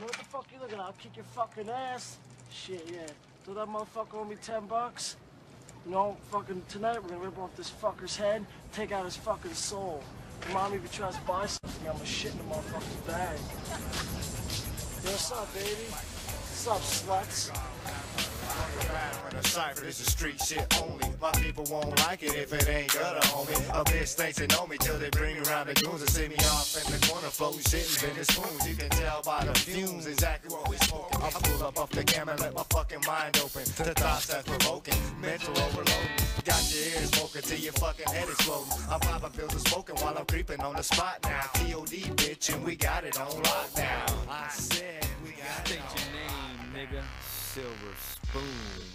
What the fuck you looking at? I'll kick your fucking ass. Shit, yeah. Throw that motherfucker owe me 10 bucks. You know, fucking tonight we're gonna rip off this fucker's head, take out his fucking soul. Mommy, if he tries to buy something, I'm gonna shit in the motherfucker's bag. Yo, what's up, baby? What's up, sluts? A cipher, this is street shit only. My people won't like it if it ain't gutter, homie. A bitch thinks they know me till they bring around the goons and see me off in the corner, floating shit in the spoons. You can tell by the fumes exactly what we smoking. I pull up off the camera, let my fucking mind open to thoughts that's provoking. Mental overload. Got your ears smoking till your fucking head exploding. I'm popping pills and smoking while I'm creeping on the spot now. TOD bitch, and we got it on lockdown. I said we got it State on your name, nigga. Silver spoon,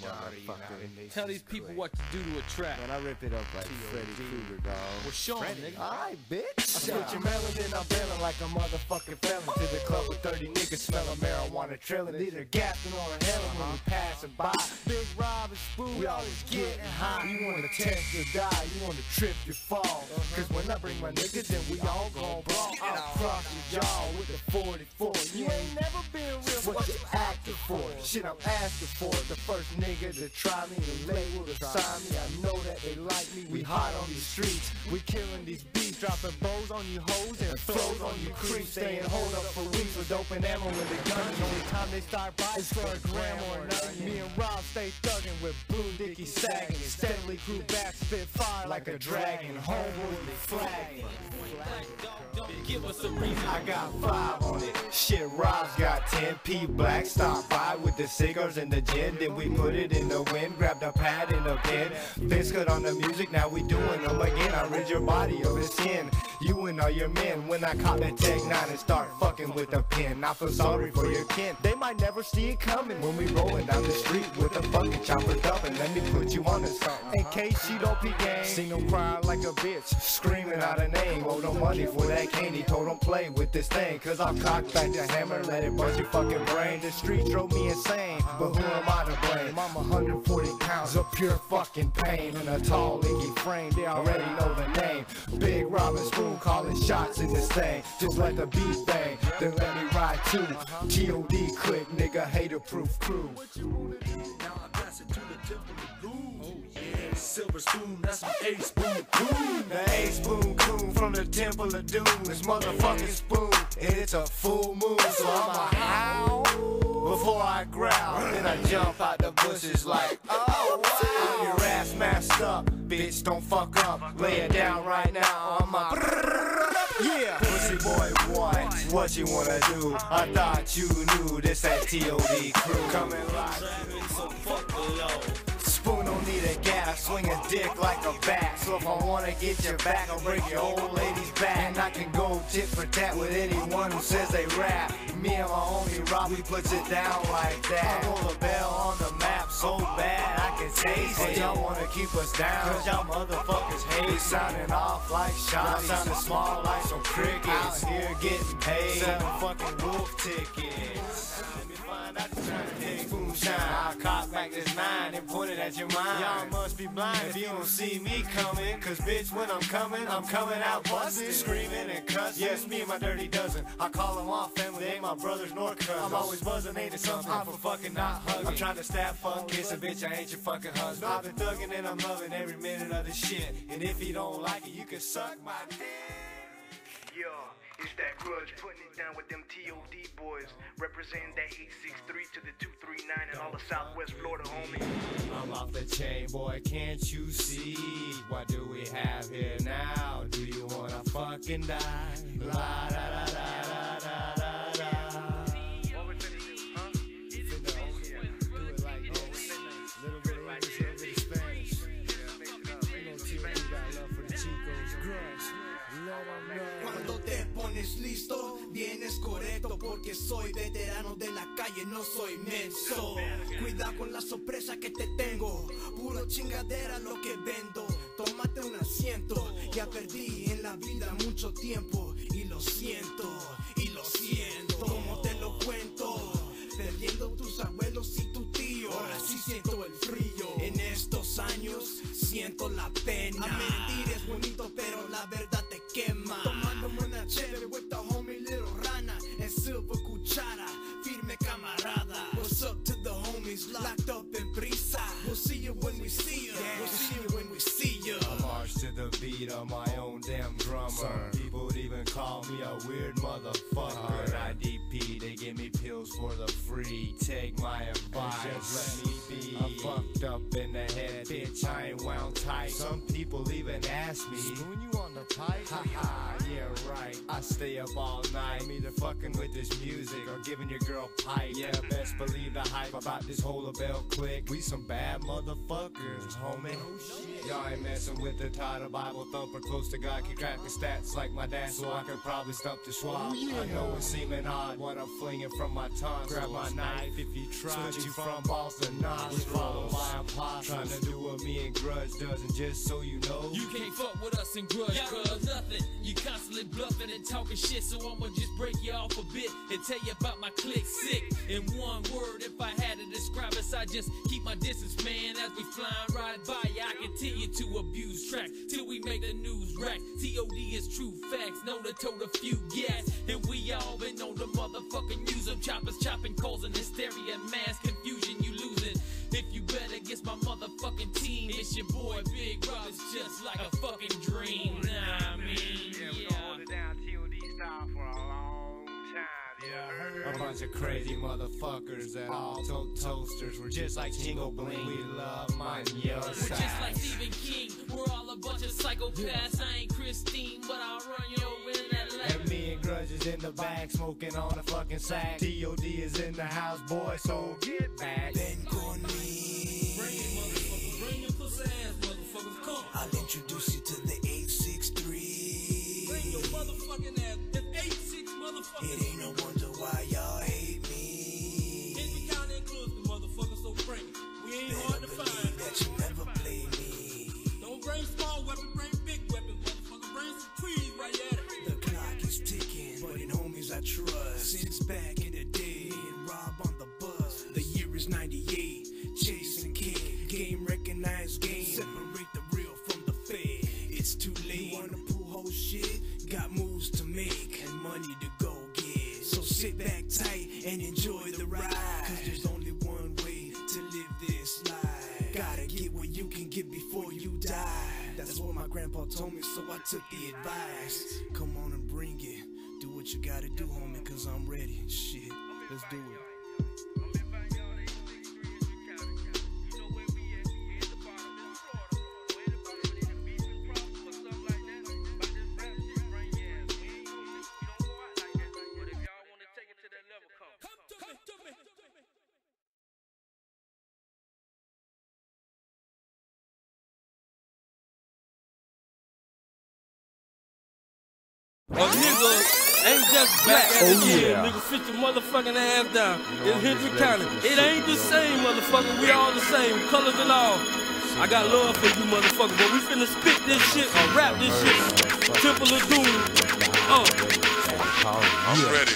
motherfucker. Tell these people what to do to a track. Man, I rip it up like Freddy Krueger, dog. Well, show 'em, nigga. Alright, bitch. I spit your melanin, I'm bailing like a motherfucking felon. To the club with 30 niggas smelling marijuana trailing. Either gapping or inhaling when we passing by. Big Rob and Spoon, we always getting high. You wanna test or die, you wanna trip your fall. Uh-huh. Cause when I bring my niggas then we all gon' brawl. I'll cross your jaw with the 44. You ain't never been real, what you acting for? Shit, I'm asking for the first nigga to try me, the label to sign me. I know that they like me. We hot on these streets, we killing these beats, dropping bows on you hoes and flows on you creeps. Staying hold up for weeks with dope and ammo in the gun. The only time they start is for a gram or nothing. Me and Rob stay thugging with blue dicky sagging. Steadily crew back, spit fire like a dragon. Homeboy be flagging. Give us a reason. I got five on it. Shit, Rob's got 10 P black. Stop by with the cigars and the gin. Then we put it in the wind. Grabbed a pad and a pen. Cut on the music. Now we doing them again. I rid your body of its skin. You and all your men. When I cop that Tech 9 and start fucking with a pen. I feel sorry for your kin. They might never see it coming. When we rolling down the street with a fucking chopper dumping. Let me put you on to something. In case she don't be gang. Seen them cry like a bitch. Screaming out a name. Owe no money for that candy. Told them play with this thing. Cause I'll cock back the hammer. Let it bust your fucking brain. The street drove me insane. Uh-huh. But who am I to blame? I'm 140 pounds of pure fucking pain. In a tall, leggy frame. They already know the name. Big Rob and Spoon calling shots in this thing. Just let the beat bang. Then let me ride too. Uh-huh. T.O.D. click, nigga, hater proof crew. Silver spoon, that's my A spoon. The A spoon coon from the temple of doom. This motherfucking spoon, and it's a full moon, so I'ma howl before I growl. Then I jump out the bushes like, oh wow. Your ass masked up, bitch, don't fuck up. Lay it down right now on my. Yeah, pussy boy, what? What you wanna do? I thought you knew this that TOD crew coming live. So fuck. Spoon don't need a gap, swing a dick like a bat. So if I wanna get your back, I'll break your old lady's back. And I can go tit for tat with anyone who says they rap. Me and my homie Rob, we puts it down like that. I roll a bell on the map so bad I can taste it. Y'all wanna keep us down, cause y'all motherfuckers hate. Sounding off like shots, sounding small like some crickets. Out here getting paid, selling fucking wolf tickets. Let me find out trying to take. I cop nine and point it at your mind. Y'all must be blind if you don't see me coming. Cause bitch, when I'm coming, I'm coming out busting, screaming and cussing. Yes, me and my dirty dozen. I call them all family, they ain't my brothers nor cousins. I'm always buzzing, ain't it something? I'm for fucking not hugging. I'm trying to stab, fuck, kiss a bitch, I ain't your fucking husband. I've been thugging and I'm loving every minute of this shit. And if you don't like it, you can suck my dick. Yeah, it's that grudge putting it down with them TOD boys. Representing that 863 to the 239 and all of Southwest Florida, homie. I'm off the chain, boy, can't you see? What do we have here now? Do you wanna fucking die? Cuida con la sorpresa que te tengo, puro chingadera lo que vendo. Tómate un asiento, ya perdí en la vida mucho tiempo y lo siento, y lo siento. Como te lo cuento, perdiendo tus abuelos y tu tío. Ahora sí siento el frío. En estos años siento la pena. A mentir Some people even call me a weird motherfucker. Uh-huh. At IDP, they give me pills for the free. Take my advice, just let me be. I'm fucked up in the head, bitch. I ain't wound tight. Some people even ask me, Spoon you on the pipe? Haha, yeah, right. I stay up all night. I'm either fucking with this music or giving your girl pipe. Yeah, best believe the hype about this whole bell click. We some bad motherfuckers, homie. Y'all ain't messing with the title Bible thumper. Close to God, can crack the stats like my dad, so I can probably stump the schwab. Oh, I know it's seeming odd what I'm flinging from my tongue. Grab my knife if you try. Switch you from balls to knots. Follow my apostles. Trying to do what me and Grudge doesn't, just so you know. You can't fuck with us and grudge, Y'all nothing. You constantly bluffing and talking shit, so I'ma just break you off a bit and tell you about my click sick. In one word, if I had to describe us, I just keep my distance, man. As we flying right by you, I continue to abuse track till we make the news rack. TOD is true facts, know the tote a few gas, and we all been on the motherfucking news. Them choppers chopping, causing hysteria, mass confusion. You losing. If you bet against my motherfucking team, it's your boy Big Rob. It's just like a fucking dream. Bunch of crazy motherfuckers that all tote toasters. We're just like Jingle Bling. We love mine, your We're just like. Stephen King. We're all a bunch of psychopaths. I ain't Christine, but I'll run you over in that And me and Grudge is in the back, smoking on a fucking sack. TOD is in the house, boy, so get back. Ven con sit back tight and enjoy the ride. Cause there's only one way to live this life. Gotta get what you can get before you die. That's what my grandpa told me, so I took the advice. Come on and bring it. Do what you gotta do, homie, cause I'm ready. Shit, let's do it. A nigga ain't just black a yeah. Nigga, sit your motherfucking ass down. It's Hendry County. It ain't the same, motherfucker. We all the same, colors and all. I got love for you, motherfucker. But we finna spit this shit or rap this shit. Temple of Doom. Uh. I'm ready.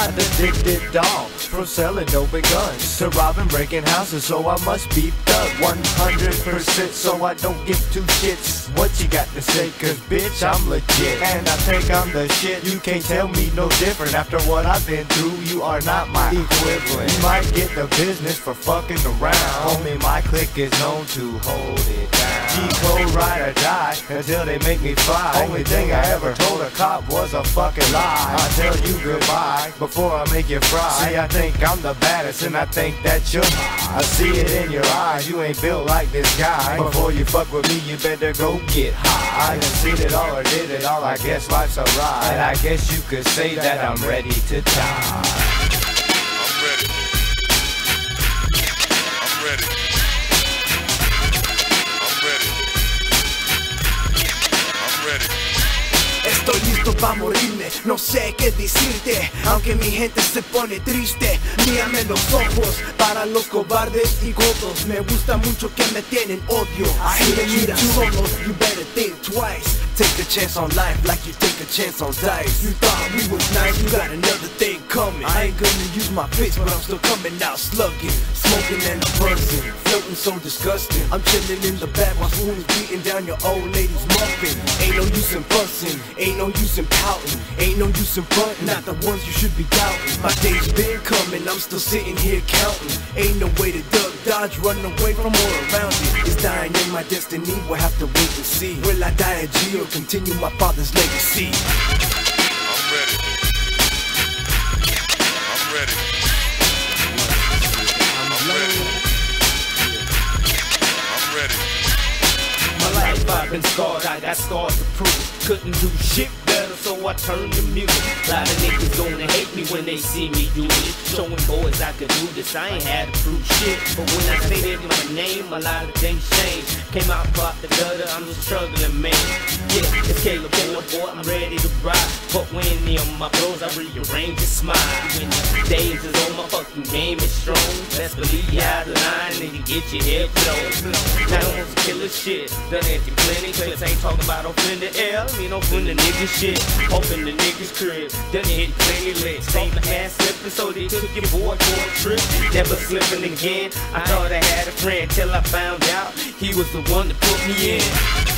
I'm addicted dog from selling dope and guns. To robbing, breaking houses, so I must be thug 100% so I don't give two shits. What you got to say, cause bitch, I'm legit. And I think I'm the shit, you can't tell me no different. After what I've been through, you are not my equivalent. You might get the business for fucking around. Homie, my clique is known to hold it down. G-code ride or die until they make me fly. Only thing I ever told a cop was a fucking lie. I tell you goodbye before I make you fry. See, I think I'm the baddest and I think that you're. I see it in your eyes, you ain't built like this guy. Before you fuck with me, you better go get high. I done seen it all or did it all, I guess life's a ride. And I guess you could say that I'm ready to die. Estoy listo pa' morirme, no sé qué decirte Aunque mi gente se pone triste Mírame los ojos para los cobardes y godos Me gusta mucho que me tienen odio Si me miras solo, you better think twice Take a chance on life like you take a chance on dice You thought we was nice, you got another thing coming. I ain't gonna use my fist, but I'm still coming out slugging, smoking and I'm buzzing, floating so disgusting. I'm chilling in the back while spoons beating down your old lady's muffin. Ain't no use in fussing, ain't no use in pouting, ain't no use in fronting. Not the ones you should be doubting. My day's been coming, I'm still sitting here counting. Ain't no way to duck, dodge, run away from all around it. It's dying in my destiny, we'll have to wait and see. Will I die a G or continue my father's legacy? I'm ready. I'm ready. I'm ready. I'm ready. My life I've been scarred, I got scars to prove. Couldn't do shit so I turn to music. A lot of niggas gonna hate me when they see me do it. Showing boys I could do this, I ain't had to prove shit. But when I stated my name, a lot of things changed. Came out, popped the gutter, I'm a struggling man. Yeah, it's Caleb boy, boy, I'm ready to ride. But when they on my bros, I rearrange and smile. When the days is on, my fucking game is strong. Let's believe out of line, nigga, get your head blown. Now I want to kill shit. Done in plenty clips, ain't talking about offending L. Me no offending nigga shit. Open the niggas crib, done hit plenty licks. Ain't my ass slipping, so they took your boy for a trip. Never slipping again. I thought I had a friend till I found out he was the one that put me in.